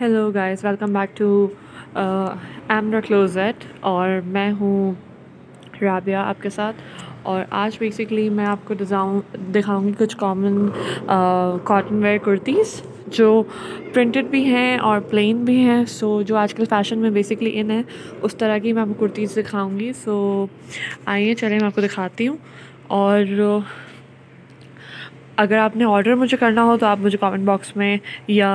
Hello guys welcome back to M the closet और मैं हूँ राबिया आपके साथ। और आज बेसिकली मैं आपको दिखाऊँ दिखाऊँगी कुछ कॉमन कॉटन वेयर कुर्तीज़ जो प्रिंटेड भी हैं और प्लेन भी हैं। सो so, जो आजकल फ़ैशन में बेसिकली इन है उस तरह की मैं आपको कुर्तीज़ दिखाऊँगी। सो so, आइए चलें मैं आपको दिखाती हूँ। और अगर आपने ऑर्डर मुझे करना हो तो आप मुझे कमेंट बॉक्स में या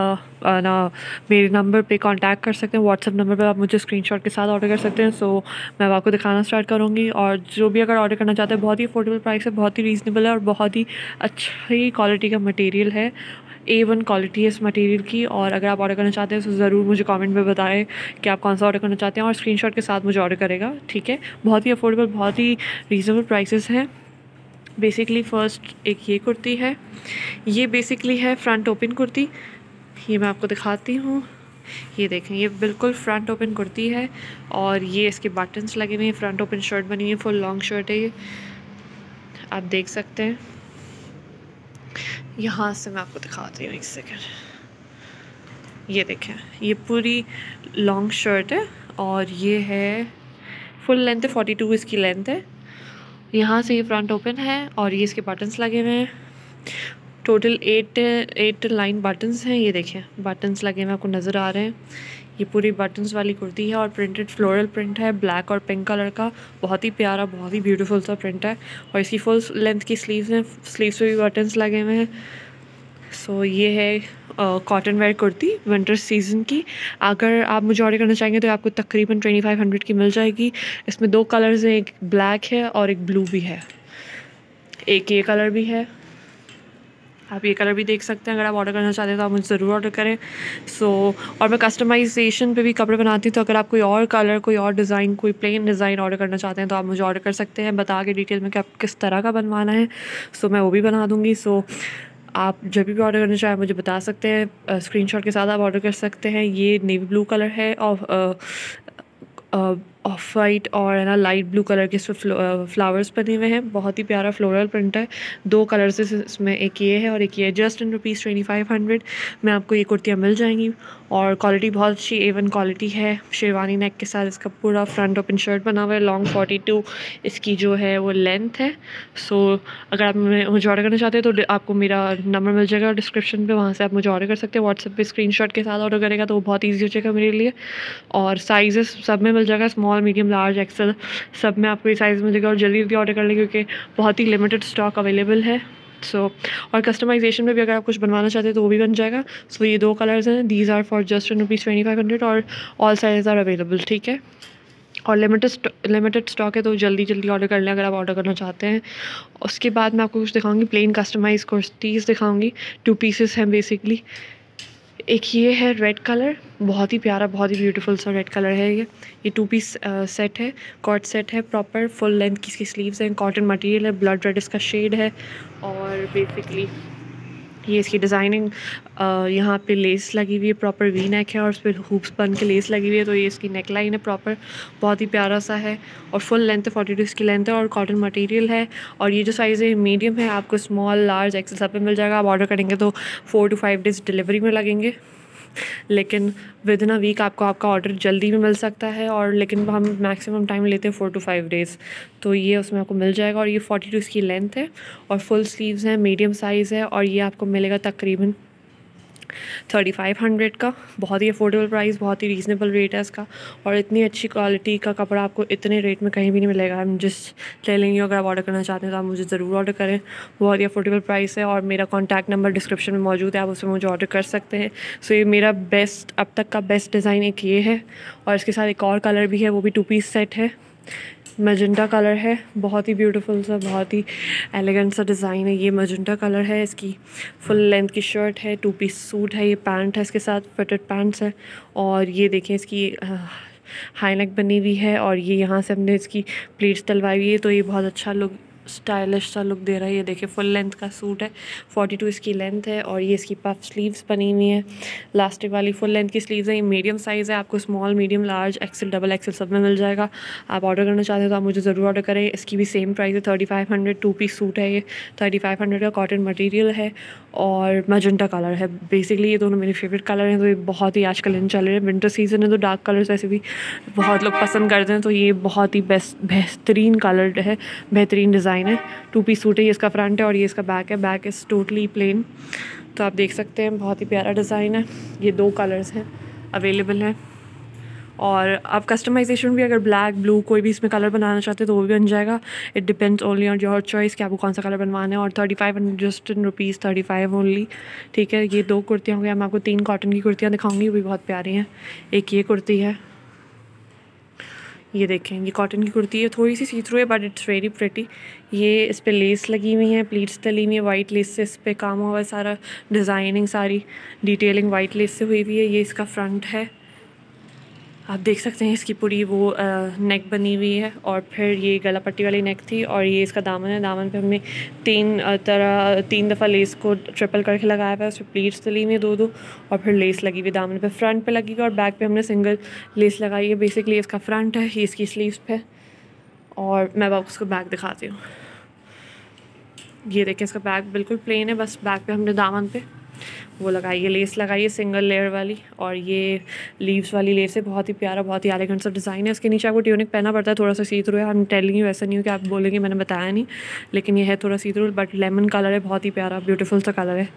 ना, मेरे नंबर पे कांटेक्ट कर सकते हैं। व्हाट्सअप नंबर पे आप मुझे स्क्रीनशॉट के साथ ऑर्डर कर सकते हैं। सो मैं आपको दिखाना स्टार्ट करूँगी। और जो भी अगर ऑर्डर करना चाहते हैं, बहुत ही अफोर्डेबल प्राइस है, बहुत ही रीज़नेबल है और बहुत ही अच्छी क्वालिटी का मटेरियल है। ए वन क्वालिटी है इस मटेरियल की। और अगर आप ऑर्डर करना चाहते हैं तो ज़रूर मुझे कमेंट में बताएँ कि आप कौन सा ऑर्डर करना चाहते हैं और स्क्रीनशॉट के साथ मुझे ऑर्डर करेगा। ठीक है? बहुत ही अफोर्डेबल बहुत ही रीज़नेबल प्राइसेस हैं। बेसिकली फ़र्स्ट एक ये कुर्ती है, ये बेसिकली है फ्रंट ओपन कुर्ती। ये मैं आपको दिखाती हूँ। ये देखें, ये बिल्कुल फ्रंट ओपन कुर्ती है और ये इसके बटन्स लगे हुए हैं। फ्रंट ओपन शर्ट बनी हुई है फुल लॉन्ग शर्ट है ये। आप देख सकते हैं। यहाँ से मैं आपको दिखाती हूँ एक सेकेंड ये देखें, ये पूरी लॉन्ग शर्ट है और ये है फुल लेंथ है फोर्टी टू इसकी लेंथ है। यहाँ से ये फ्रंट ओपन है और ये इसके बटन्स लगे हुए हैं। Total eight eight line buttons हैं, ये देखें। बटन्स लगे हुए आपको नज़र आ रहे हैं। ये पूरी बटन्स वाली कुर्ती है और प्रिंटेड फ्लोरल प्रिंट है ब्लैक और पिंक कलर का। बहुत ही प्यारा, बहुत ही ब्यूटीफुल सा प्रिंट है। और इसकी फुल लेंथ की स्लीव्स हैं स्लीव्स पे भी बटन्स लगे हुए हैं। सो so, ये है cotton wear kurti winter season की। अगर आप मुझे ऑर्डर करना चाहेंगे तो आपको तकरीबन ट्वेंटी फाइव हंड्रेड की मिल जाएगी। इसमें दो कलर्स हैं एक ब्लैक है और एक ब्लू भी है। एक ये कलर भी है। आप ये कलर भी देख सकते हैं अगर आप ऑर्डर करना चाहते हैं तो आप मुझे ज़रूर ऑर्डर करें। सो so, और मैं कस्टमाइजेशन पे भी कपड़े बनाती हूँ तो अगर आप कोई और कलर कोई और डिज़ाइन कोई प्लेन डिज़ाइन ऑर्डर करना चाहते हैं तो आप मुझे ऑर्डर कर सकते हैं। बता के डिटेल में कि आप किस तरह का बनवाना है। सो so, मैं वो भी बना दूँगी। सो so, आप जब भी ऑर्डर करना चाहें मुझे बता सकते हैं स्क्रीनशॉट के साथ आप ऑर्डर कर सकते हैं। ये नेवी ब्लू कलर है और ऑफ़ वाइट और है ना लाइट ब्लू कलर के इसमें फ्लावर्स बने हुए हैं। बहुत ही प्यारा फ्लोरल प्रिंट है। दो कलर्स इसमें एक ये है और एक ये just in rupees twenty five hundred में आपको ये कुर्तियाँ मिल जाएँगी। और क्वालिटी बहुत अच्छी ए वन क्वालिटी है। शेरवानी नेक के साथ इसका पूरा फ्रंट ओपन शर्ट बना हुआ है। लॉन्ग फोर्टी टू इसकी जो है वो लेंथ है। सो अगर आप मुझे ऑर्डर करना चाहते हैं तो आपको मेरा नंबर मिल जाएगा डिस्क्रिप्शन पे। वहाँ से आप मुझे ऑर्डर कर सकते हैं। व्हाट्सएप पे स्क्रीनशॉट के साथ ऑर्डर करेगा तो वो बहुत ईजी हो जाएगा मेरे लिए। और साइज़ सब में मिल जाएगा। स्मॉल मीडियम लार्ज एक्सल सब में आपको ये साइज़ मिल जाएगा और जल्दी जल्दी ऑर्डर कर लें क्योंकि बहुत ही लिमिटेड स्टॉक अवेलेबल है। सो so, और कस्टमाइजेशन में भी अगर आप कुछ बनवाना चाहते हैं तो वो भी बन जाएगा। सो so, ये दो कलर्स हैं। These are for just in rupees twenty five hundred और ऑल साइज़ आर अवेलेबल ठीक है? और लिमिटेड लिमिटेड स्टॉक है तो जल्दी जल्दी ऑर्डर कर लें अगर आप ऑर्डर करना चाहते हैं। उसके बाद मैं आपको कुछ दिखाऊँगी। प्लेन कस्टमाइज कुर्तीज़ दिखाऊँगी। टू पीसेस हैं बेसिकली एक ये है रेड कलर बहुत ही प्यारा, बहुत ही ब्यूटीफुल सा रेड कलर है ये। ये टू पीस सेट है कॉट सेट है प्रॉपर फुल लेंथ की इसकी स्लीव्स हैं कॉटन मटेरियल है ब्लड रेड इसका शेड है और बेसिकली ये इसकी डिज़ाइनिंग यहाँ पे लेस लगी हुई है प्रॉपर वी नेक है और उस पर हुप्स बन के लेस लगी हुई है तो ये इसकी नेक लाइन है प्रॉपर बहुत ही प्यारा सा है और फुल लेंथ फोर्टी टू इसकी लेंथ है और कॉटन मटेरियल है और ये जो साइज़ है मीडियम है, आपको स्मॉल लार्ज एक्सल सब पे मिल जाएगा, आप ऑर्डर करेंगे तो four to five days delivery में लगेंगे। लेकिन विद इन अ वीक आपको आपका ऑर्डर जल्दी भी मिल सकता है और लेकिन हम मैक्सिमम टाइम लेते हैं फ़ोर टू फाइव डेज़ तो ये उसमें आपको मिल जाएगा और ये फोर्टी टू इसकी लेंथ है और फुल स्लीव्स हैं मीडियम साइज़ है और ये आपको मिलेगा तकरीबन थर्टी फाइव हंड्रेड का, बहुत ही अफोर्डेबल प्राइस बहुत ही रीज़नेबल रेट है इसका और इतनी अच्छी क्वालिटी का कपड़ा आपको इतने रेट में कहीं भी नहीं मिलेगा। हम जिस टेलिंग यू अगर आप ऑर्डर करना चाहते हैं तो आप मुझे ज़रूर ऑर्डर करें। बहुत ही अफोर्डेबल प्राइस है और मेरा कॉन्टैक्ट नंबर डिस्क्रिप्शन में मौजूद है, आप उसमें मुझे ऑर्डर कर सकते हैं। सो ये मेरा बेस्ट अब तक का बेस्ट डिज़ाइन एक ये है और इसके साथ एक और कलर भी है, वो भी टू पीस सेट है। मजेंटा कलर है। बहुत ही ब्यूटीफुल सा, बहुत ही एलिगेंट सा डिज़ाइन है ये मजेंटा कलर है। इसकी फुल लेंथ की शर्ट है टू पीस सूट है, ये पैंट है इसके साथ फिटेड पैंट्स है। और ये देखें इसकी हाई नेक बनी हुई है और ये यहाँ से हमने इसकी प्लेट्स डलवाई हुई है। तो ये बहुत अच्छा लुक स्टाइलिश सा लुक दे रहा है। ये देखिए फुल लेंथ का सूट है। फोर्टी टू इसकी लेंथ है और ये इसकी पफ स्लीव्स बनी हुई है। लास्टिक वाली फुल लेंथ की स्लीव्स है। ये मीडियम साइज़ है। आपको small medium large X L double X L सब में मिल जाएगा। आप ऑर्डर करना चाहते हैं तो आप मुझे ज़रूर ऑर्डर करें। इसकी भी सेम प्राइस है। Thirty five hundred two piece suit है ये। थर्टी फाइव हंड्रेड का कॉटन मटीरियल है और मजंटा कलर है। बेसिकली ये दोनों मेरे फेवरेट कलर हैं। तो ये बहुत ही आजकल इन चल रहे हैं। विंटर सीज़न है तो डार्क कलर्स ऐसे भी बहुत लोग पसंद करते हैं। तो ये बहुत ही बेस्ट बेहतरीन कलर है। बेहतरीन डिज़ाइन है टू पीस सूट है, ये इसका फ्रंट है और ये इसका बैक है। बैक इज़ टोटली प्लेन तो आप देख सकते हैं, बहुत ही प्यारा डिज़ाइन है। ये दो कलर्स हैं अवेलेबल हैं। और आप कस्टमाइजेशन भी अगर ब्लैक ब्लू कोई भी इसमें कलर बनाना चाहते हैं तो वो भी बन जाएगा। It depends only on your choice कि आपको कौन सा कलर बनवाना है। और thirty five hundred just in rupees thirty five only ठीक है, ये दो कुर्तियाँ हो गई। मैं आपको तीन कॉटन की कुर्तियाँ दिखाऊँगी, वो भी बहुत प्यारी हैं। एक ये कुर्ती है ये देखें, ये कॉटन की कुर्ती है, थोड़ी सी सी थ्रू है बट इट्स वेरी प्रिटी ये इस पर लेस लगी हुई है प्लीट्स तली हुई है वाइट लेस से इस पर काम हुआ है सारा डिज़ाइनिंग सारी डिटेलिंग वाइट लेस से हुई हुई है, ये इसका फ्रंट है। आप देख सकते हैं इसकी पूरी वो नेक बनी हुई है और फिर ये गला पट्टी वाली नेक थी और ये इसका दामन है। दामन पे हमने तीन तरह, तीन दफ़ा लेस को ट्रिपल करके लगाया हुआ है। उसमें प्लीट्स तली हुई दो दो और फिर लेस लगी हुई, दामन पे फ्रंट पे लगी हुई और बैक पे हमने सिंगल लेस लगाई है। बेसिकली इसका फ्रंट है, ये इसकी स्लीव्स पे और मैं अब उसको बैक दिखाती हूँ। ये देखें इसका बैक बिल्कुल प्लेन है, बस बैक पे हमने दामन पे वो लगाइए लेस लगाइए सिंगल लेयर वाली और ये लीव्स वाली लेस है, बहुत ही प्यारा, बहुत ही एलिगेंट सा डिज़ाइन है। इसके नीचे आपको ट्यूनिक पहना पड़ता है, थोड़ा सा सी थ्रू है। हम टेलिंग वैसा नहीं हो कि आप बोलेंगे, मैंने बताया नहीं, लेकिन ये है थोड़ा सी थ्रू बट लेमन कलर है, बहुत ही प्यारा ब्यूटीफुल सा कलर है।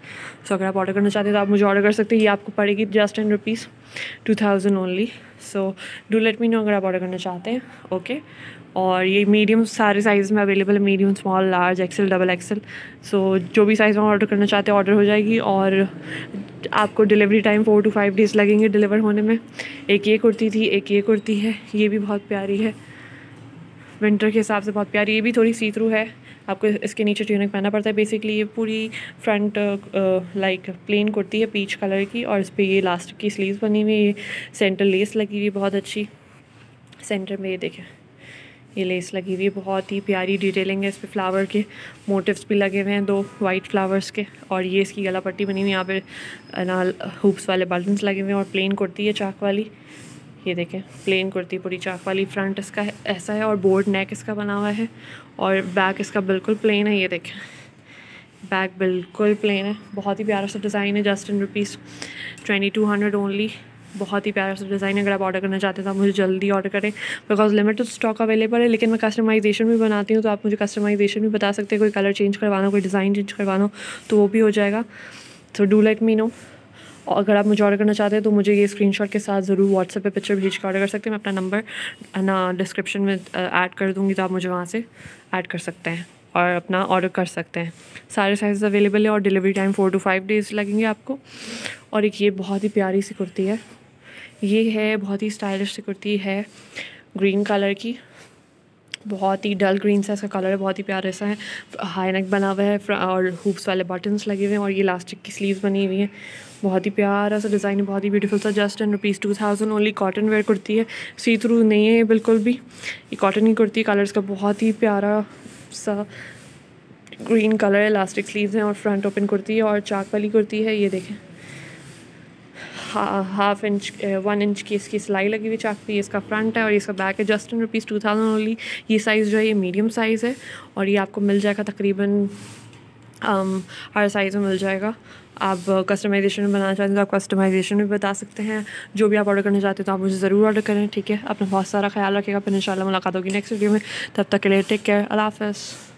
सो अगर आप ऑर्डर करना चाहते हैं तो आप मुझे ऑर्डर कर सकते हैं। ये आपको पड़ेगी just ten rupees two thousand only so do let me know अगर आप ऑर्डर करना चाहते हैं ओके और ये मीडियम सारे साइज़ में अवेलेबल है medium small large X L double X L so जो भी साइज़ में ऑर्डर करना चाहते हैं ऑर्डर हो जाएगी और आपको delivery time four to five days लगेंगे डिलीवर होने में. एक ये कुर्ती थी, एक ये कुर्ती है. ये भी बहुत प्यारी है. विंटर के हिसाब से बहुत प्यारी ये भी थोड़ी सी थ्रू है. आपको इसके नीचे ट्यूनिक पहनना पड़ता है. बेसिकली ये पूरी फ्रंट लाइक प्लेन कुर्ती है पीच कलर की और इस पर ये लास्ट की स्लीव्स बनी हुई है. सेंटर लेस लगी हुई बहुत अच्छी. सेंटर में ये देखें. ये लेस लगी हुई है, बहुत ही प्यारी डिटेलिंग है, इस पर फ्लावर के मोटिव्स भी लगे हुए हैं, दो वाइट फ्लावर्स के, और ये इसकी गला पट्टी बनी हुई यहाँ पे ना हुप्स वाले बटन्स लगे हुए हैं, और प्लेन कुर्ती है, चाक वाली। ये देखें प्लेन कुर्ती, पूरी चाक वाली फ्रंट इसका ऐसा है, और बोर्ड नेक इसका बना हुआ है, और बैक इसका बिल्कुल प्लेन है, ये देखें। बैक बिल्कुल प्लेन है, बहुत ही प्यारा सा डिज़ाइन है just in rupees twenty two hundred only बहुत ही प्यारा सा डिज़ाइन अगर आप ऑर्डर करना चाहते हैं तो आप मुझे जल्दी ऑर्डर करें। बिकॉज़ लिमिटेड स्टॉक अवेलेबल है, लेकिन मैं कस्टमाइजेशन भी बनाती हूँ तो आप मुझे कस्टमाइजेशन भी बता सकते हैं। कोई कलर चेंज करवाना, कोई डिज़ाइन चेंज करवाना तो वो भी हो जाएगा। तो डू लेट मी नो और अगर आप मुझे ऑर्डर करना चाहते हैं तो मुझे ये स्क्रीनशॉट के साथ ज़रूर व्हाट्सएप पे पिक्चर भेज कर ऑर्डर कर सकते हैं। मैं अपना नंबर ना डिस्क्रिप्शन में ऐड कर दूँगी तो आप मुझे वहाँ से ऐड कर सकते हैं और अपना ऑर्डर कर सकते हैं। सारे साइज़ अवेलेबल है और delivery time four to five days लगेंगे आपको। और एक ये बहुत ही प्यारी सी कुर्ती है। ये है, बहुत ही स्टाइलिश कुर्ती है ग्रीन कलर की। बहुत ही डल ग्रीन सा इसका कलर है, बहुत ही प्यारा सा है। हाई नेक बना हुआ है और हुप्स वाले बटन्स लगे हुए हैं, और ये इलास्टिक की स्लीव्स बनी हुई हैं। बहुत ही प्यारा सा डिज़ाइन है, बहुत ही ब्यूटीफुल सा। Just and rupees two thousand only cotton wear kurti है। सी थ्रू नहीं है बिल्कुल भी। ये कॉटन की कुर्ती कलर्स का बहुत ही प्यारा सा ग्रीन कलर है इलास्टिक स्लीव्स हैं, और फ्रंट ओपन कुर्ती है, और चाक वाली कुर्ती है, ये देखें। हाफ़ इंच वन इंच की इसकी सिलाई लगी हुई चाक पे इसका फ्रंट है और इसका बैक है just in rupees two thousand only ये साइज़ जो है ये मीडियम साइज़ है और ये आपको मिल जाएगा तकरीबन um, हर साइज़ में मिल जाएगा आप कस्टमाइजेशन में बनाना चाहते हैं तो आप कस्टमाइजेशन भी बता सकते हैं जो भी आप ऑर्डर करना चाहते हैं तो आप मुझे ज़रूर ऑर्डर करें ठीक है अपना बहुत सारा ख्याल रखेगा फिर इंशाल्लाह मुलाकात होगी नेक्स्ट वीडियो में तब तक के लिए टेक केयर अल्लाह हाफ़